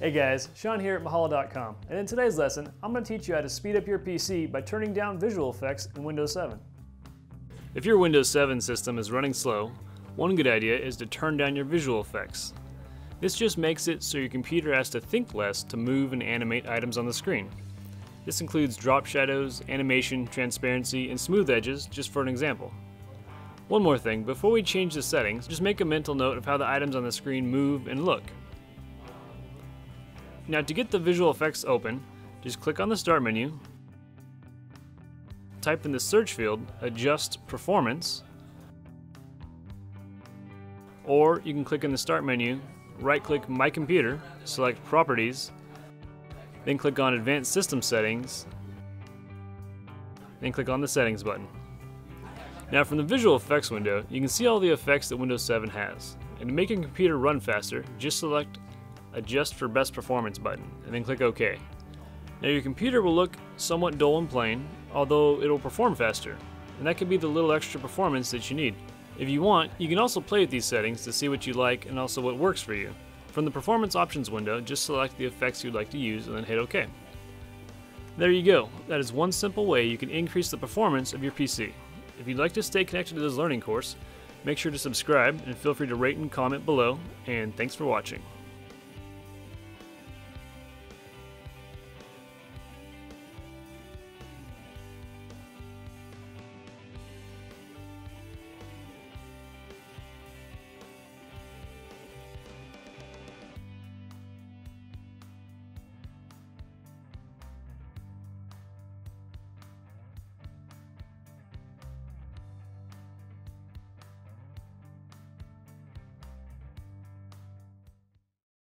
Hey guys, Sean here at Mahalo.com, and in today's lesson, I'm going to teach you how to speed up your PC by turning down visual effects in Windows 7. If your Windows 7 system is running slow, one good idea is to turn down your visual effects. This just makes it so your computer has to think less to move and animate items on the screen. This includes drop shadows, animation, transparency, and smooth edges, just for an example. One more thing, before we change the settings, just make a mental note of how the items on the screen move and look. Now to get the visual effects open, just click on the start menu, type in the search field, adjust performance, or you can click in the start menu, right click my computer, select properties, then click on advanced system settings, then click on the settings button. Now from the visual effects window, you can see all the effects that Windows 7 has. And to make your computer run faster, just select Adjust for Best Performance button, and then click OK. Now your computer will look somewhat dull and plain, although it'll perform faster, and that could be the little extra performance that you need. If you want, you can also play with these settings to see what you like and also what works for you. From the Performance Options window, just select the effects you'd like to use and then hit OK. There you go. That is one simple way you can increase the performance of your PC. If you'd like to stay connected to this learning course, make sure to subscribe and feel free to rate and comment below, and thanks for watching.